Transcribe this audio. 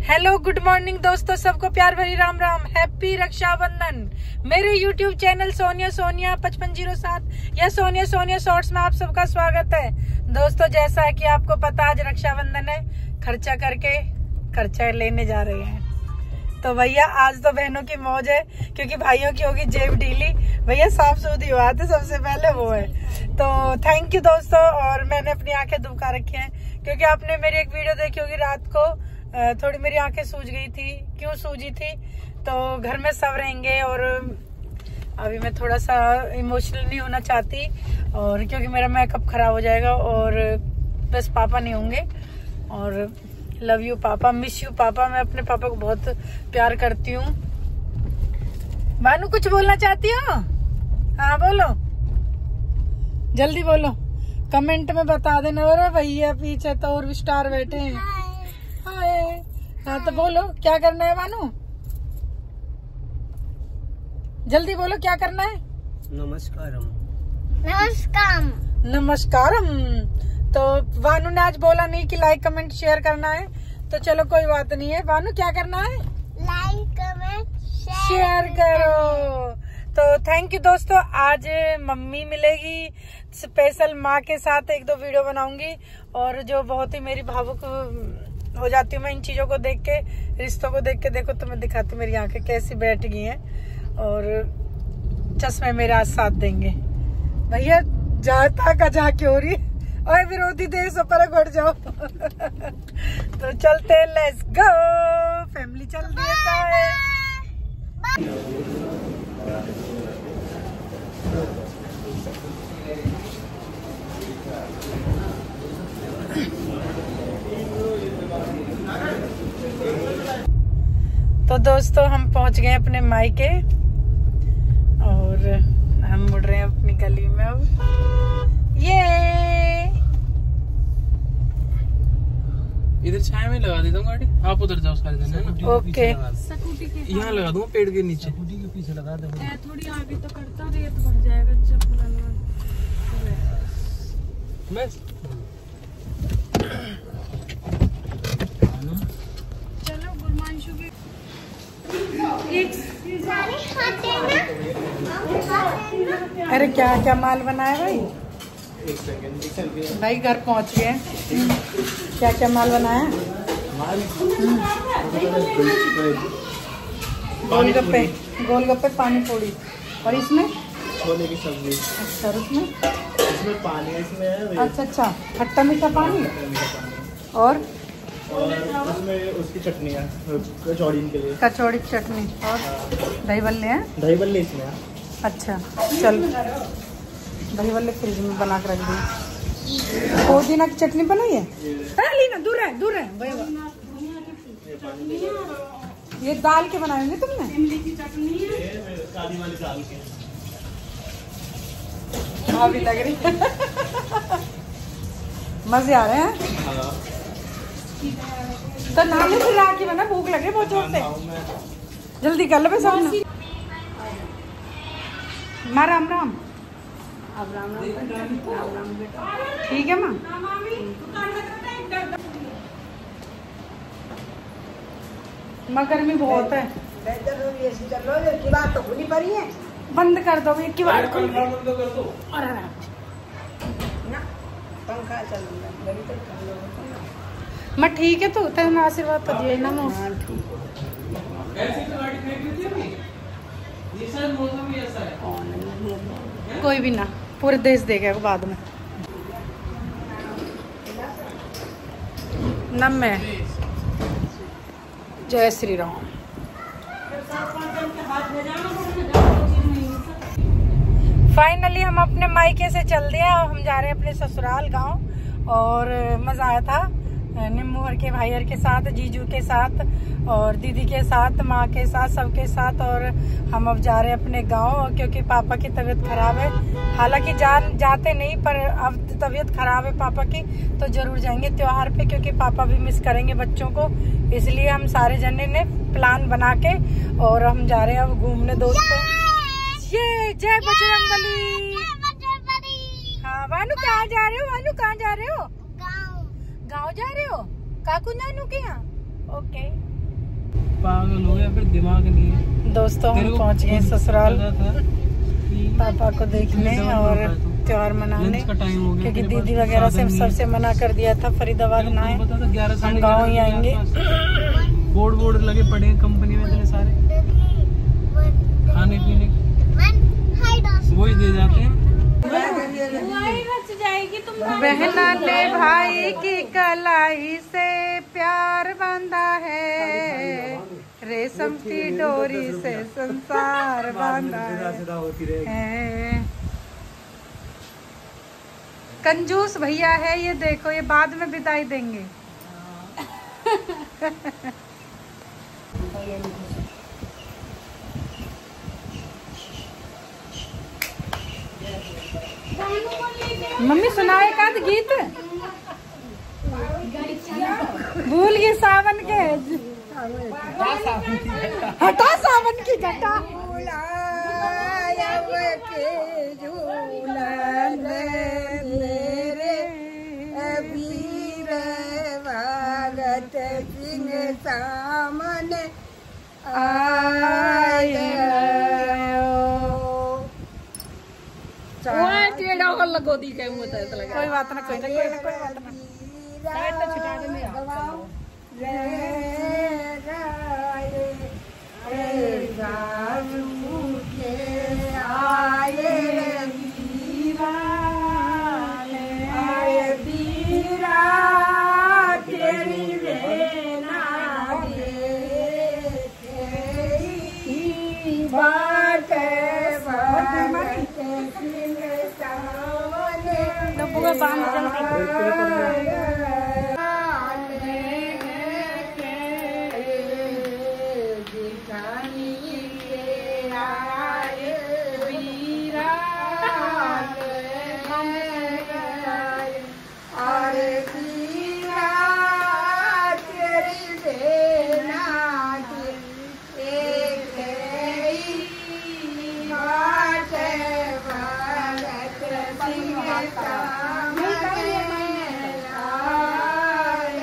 Hello good morning दोस्तों, सबको प्यार भरी राम राम हैप्पी रक्षाबंधन। मेरे यूट्यूब चैनल सोनिया सोनिया पचपन ज़ीरो सात, या सोनिया सोनिया शॉर्ट्स में आप सबका स्वागत है। दोस्तों, जैसा है कि आपको पता, आज रक्षाबंधन है। खर्चा करके खर्चा लेने जा रहे हैं। तो भैया, आज तो बहनों की मौज है, क्योंकि भाइयों की होगी जेब ढीली। भैया साफ़ सुथरी बात है, सबसे पहले वो है। तो थैंक यू दोस्तों, और मैंने अपनी आँखें दुबका रखी है, क्योंकि आपने मेरी एक वीडियो देखी होगी रात को। थोड़ी मेरी आँखें सूज गई थी। क्यों सूजी थी? तो घर में सब रहेंगे और अभी मैं थोड़ा सा इमोशनल नहीं होना चाहती और क्योंकि मेरा मेकअप खराब हो जाएगा और बस पापा नहीं होंगे और लव यू पापा मिस यू पापा। मैं अपने पापा को बहुत प्यार करती हूँ। बानू कुछ बोलना चाहती हो? हाँ बोलो। जल्दी बोलो। कमेंट में बता देना। और भैया पीछे तो और भी स्टार बैठे हैं। हाँ तो बोलो क्या करना है मानो जल्दी बोलो क्या करना है? नमस्कारम। नमस्कार नमस्कारम। तो वानू ने आज बोला नहीं कि लाइक कमेंट शेयर करना है। तो चलो कोई बात नहीं है। वानू क्या करना है? लाइक कमेंट शेयर करो। तो थैंक यू दोस्तों आज मम्मी मिलेगी। स्पेशल माँ के साथ एक दो वीडियो बनाऊँगी। और जो बहुत ही मेरी भावुक हो जाती हूँ मैं इन चीज़ों को देख के, रिश्तों को देख के। देखो तो मैं दिखाती हूँ मेरी आँखें कैसी बैठ गई हैं और चश्मे मेरा आज साथ देंगे। भैया, जाता का जा क्यों रही? और विरोधी देश पर घट जाओ। तो चलते लेट्स गो फैमिली चल देता है तो दोस्तों हम पहुँच गए अपने मायके और हम मुड़ रहे हैं अपनी गली में अब। ये! इधर छाया में लगा देता हूँ गाड़ी। आप उधर जाओ सारे दिन है ना? ओके। यहाँ लगा दूँगा पेड़ के नीचे। के पीछे लगा दे। थोड़ी आगे तो करता रेत भर जाएगा चप्पल बस। चलो गुरमांशु की अरे क्या क्या माल बनाया भाई? भाई घर पहुँच गए। क्या क्या माल बनाया? गोलगप्पे गोलगप्पे पानी पूरी। और इसमें? छोले की सब्ज़ी। अच्छा उसमें? इसमें पानी इसमें है अच्छा अच्छा खट्टा मीठा पानी। और? और उसमें उसकी चटनी है कचौड़ी के लिए। कचौड़ी की चटनी और दही बल्ले हैं? दही बल्ले इसमें है। अच्छा चल। दही बल्ले फ्रिज में बना के रख दी। पुदीना की चटनी बनाई है? लीना दूर है दूर है ये दाल के बनाए होंगे तुमने? काली वाली दाल के हाँ। भी लग रही मज़े आ रहे हैं? हाँ। तो नाम नहीं से राखी बना भूख लगे बहुत ज़ोर से जल्दी कर लो सब ना माँ राम राम अब राम राम ठीक है माँ माँ गर्मी बहुत है बंद कर दो ये किवाड़ खोल के। अरे मैं ठीक है तो तेरे आशीर्वाद तो दिया ना कोई भी ना, पूरे देश देखेगा बाद में। नम जय श्री राम। फाइनली हम अपने मायके से चल दिए और हम जा रहे हैं अपने ससुराल गाँव, और मज़ा आया था। निम्मूहर के भाईहर के साथ जीजू के साथ और दीदी के साथ माँ के साथ सबके साथ और हम अब जा रहे हैं अपने गाँव क्योंकि पापा की तबीयत खराब है। हालाँकि जान जाते नहीं पर अब तबीयत खराब है पापा की तो ज़रूर जाएँगे त्योहार पे क्योंकि पापा भी मिस करेंगे बच्चों को। इसलिए हम सारे जने ने प्लान बना के और हम जा रहे हैं अब घूमने दोस्तों। ये जय बजरंग बली हाँ वानू कहाँ जा रहे हो? वानू कहाँ जा रहे हो? गाँव जा रहे हो? काकू नानू के यहाँ? ओके पागल हो गया फिर दिमाग नहीं है। दोस्तों हम पहुँच गए ससुराल। पापा को देखने और। त्योहार मनाने हो क्योंकि दीदी वगैरह से। सबसे मना कर दिया था फरीदाबाद ना आए। साढ़े गाँव ही आएँगे। बोर्ड बोर्ड लगे पड़े हैं कंपनी में इतने सारे। खाने पीने। वही दे जाते हैं। जाएगी तुम बहना ने भाई की कलाई से प्यार बांधा है। रेशम की डोरी से संसार बांधा है। है कंजूस भैया है ये देखो ये बाद में बिताई देंगे। मम्मी, सुनाओ एक आध गीत। भूल गई सावन के। हटा सावन की घटा। के मेरे सिंह सामने। आयो लगो दी के मुँह तक लगा कोई बात ना कोई ना कोई ना कोई बात ना बुआ बाँध जल्दी भगत सिंह